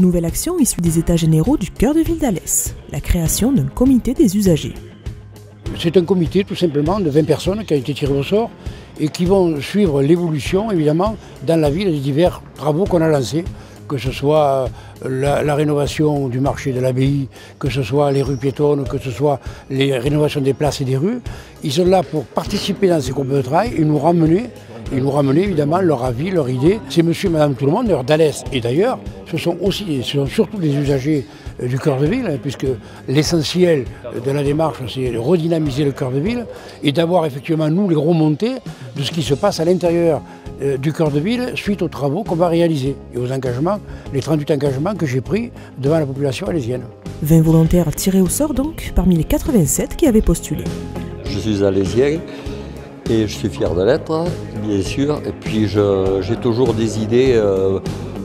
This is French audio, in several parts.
Nouvelle action issue des états généraux du cœur de ville d'Alès, la création d'un comité des usagers. C'est un comité tout simplement de 20 personnes qui a été tiré au sort et qui vont suivre l'évolution évidemment dans la ville des divers travaux qu'on a lancés que ce soit euh, la, rénovation du marché de l'abbaye, que ce soit les rues piétonnes, que ce soit les rénovations des places et des rues. Ils sont là pour participer dans ces groupes de travail et nous ramener, et nous ramener évidemment leur avis, leur idée. C'est monsieur et madame tout le monde, d'ailleurs d'Alès et d'ailleurs, ce sont aussi, ce sont surtout des usagers euh, du cœur de ville, hein, puisque l'essentiel de la démarche, c'est de redynamiser le cœur de ville et d'avoir effectivement, nous, les remontées de ce qui se passe à l'intérieur euh, du cœur de ville suite aux travaux qu'on va réaliser et aux engagements, les 38 engagements que j'ai pris devant la population alésienne. 20 volontaires tirés au sort donc, parmi les 87 qui avaient postulé. Je suis alésien et je suis fier de l'être, bien sûr. Et puis j'ai toujours des idées. Euh,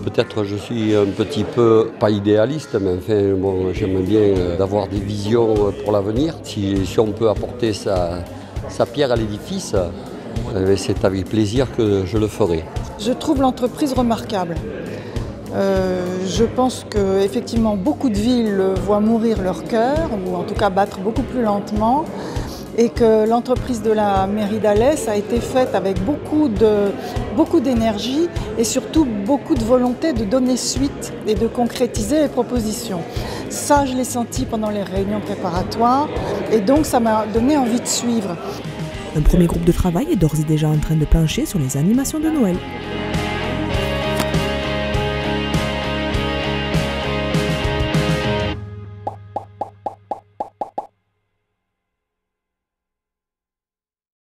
peut-être je suis un petit peu, pas idéaliste, mais enfin, bon, j'aime bien euh, avoir des visions pour l'avenir. Si, on peut apporter sa pierre à l'édifice, euh, c'est avec plaisir que je le ferai. Je trouve l'entreprise remarquable. Euh, je pense qu'effectivement beaucoup de villes voient mourir leur cœur, ou en tout cas battre beaucoup plus lentement, et que l'entreprise de la mairie d'Alès a été faite avec beaucoup, de, beaucoup d'énergie et surtout beaucoup de volonté de donner suite et de concrétiser les propositions. Ça, je l'ai senti pendant les réunions préparatoires, et donc ça m'a donné envie de suivre. Un premier groupe de travail est d'ores et déjà en train de plancher sur les animations de Noël.